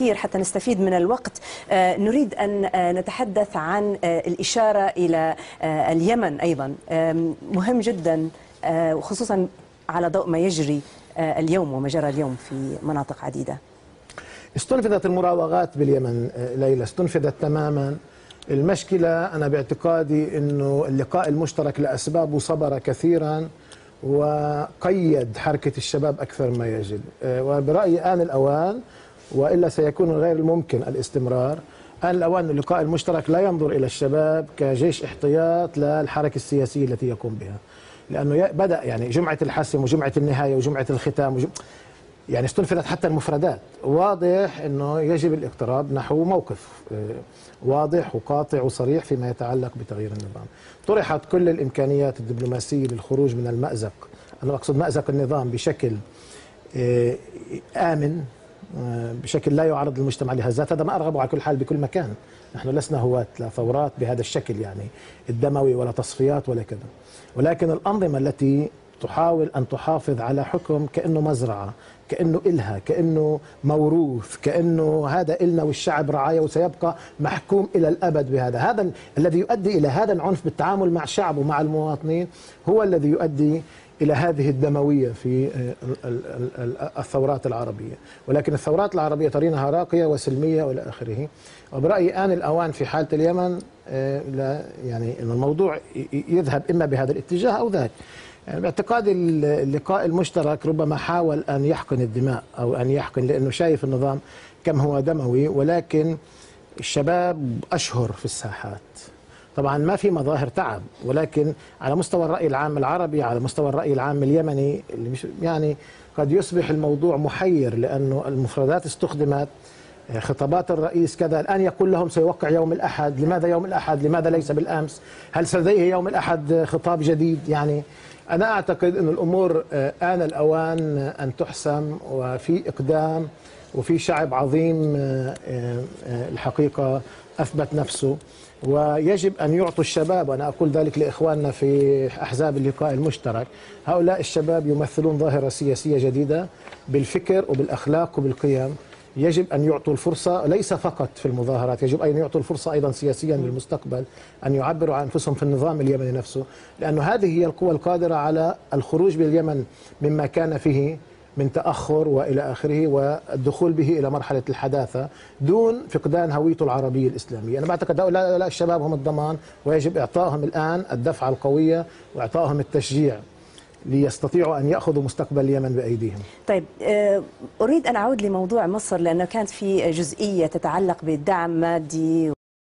كثير حتى نستفيد من الوقت. آه، نريد أن آه، نتحدث عن آه، الإشارة إلى اليمن أيضا. مهم جدا وخصوصا على ضوء ما يجري اليوم وما جرى اليوم في مناطق عديدة. استنفذت المراوغات باليمن ليلى استنفذت تماما. المشكلة أنا باعتقادي أنه اللقاء المشترك لأسبابه صبر كثيرا وقيد حركة الشباب أكثر ما يجب وبرأيي آن الأوان وإلا سيكون غير الممكن الاستمرار. آن الأوان اللقاء المشترك لا ينظر إلى الشباب كجيش احتياط للحركة السياسية التي يقوم بها. لأنه ي- بدأ يعني جمعة الحسم وجمعة النهاية وجمعة الختام وجم... يعني استنفذت حتى المفردات. واضح أنه يجب الاقتراب. نحو موقف آه، واضح وقاطع وصريح فيما يتعلق بتغيير النظام. طرحت كل الإمكانيات الدبلوماسية للخروج من المأزق. أنا أقصد مأزق النظام بشكل آه، آه، بشكل لا يعرض للمجتمع لهزات هذا ما أرغبه على كل حال بكل مكان. نحن لسنا هواة لا بهذا الشكل يعني الدموي ولا تصفيات ولا كذا. ولكن الأنظمة التي تحاول أن تحافظ على حكم كأنه مزرعة كأنه إلها كأنه موروث كأنه هذا إلنا والشعب رعاية وسيبقى محكوم إلى الأبد بهذا. هذا ال- الذي يؤدي إلى هذا العنف بالتعامل مع الشعب ومع المواطنين هو الذي يؤدي إلى هذه الدموية في ال- ال- ال- الثورات العربية. ولكن الثورات العربية ترينها راقية وسلمية وإلى آخره. وبرأيي آن الأوان في حالة اليمن آه، لا يعني الموضوع يذهب إما بهذا الاتجاه أو ذاك. يعني باعتقادي ال- اللقاء المشترك ربما حاول أن يحقن الدماء أو أن يحقن لأنه شايف النظام كم هو دموي ولكن الشباب أشهر في الساحات. طبعا ما في مظاهر تعب ولكن على مستوى الرأي العام العربي على مستوى الرأي العام اليمني يعني قد يصبح الموضوع محير لأنه المفردات استخدمت خطابات الرئيس كذا الآن يقول لهم سيوقع يوم الأحد لماذا يوم الأحد؟ لماذا ليس بالأمس؟ هل لديه يوم الأحد خطاب جديد؟ يعني أنا أعتقد أن الأمور آه، آن الأوان أن تحسم وفي إقدام وفي شعب عظيم آه، آه، آه، الحقيقة أثبت نفسه. ويجب أن يعطوا الشباب وأنا أقول ذلك لإخواننا في أحزاب اللقاء المشترك هؤلاء الشباب يمثلون ظاهرة سياسية جديدة بالفكر وبالأخلاق وبالقيم. يجب أن يعطوا الفرصة ليس فقط في المظاهرات يجب أن يعطوا الفرصة أيضا سياسيا للمستقبل أن يعبروا عن أنفسهم في النظام اليمني نفسه لأنه هذه هي القوى القادرة على الخروج باليمن مما كان فيه من تأخر وإلى آخره والدخول به إلى مرحلة الحداثة دون فقدان هويته العربية الإسلامية. أنا بعتقد هؤلاء الشباب هم الضمان ويجب إعطائهم الآن الدفعة القوية وإعطائهم التشجيع. ليستطيعوا أن يأخذوا مستقبل اليمن بأيديهم. طيب آه، أريد أن أعود لموضوع مصر لأنه كانت في جزئية تتعلق بالدعم مادي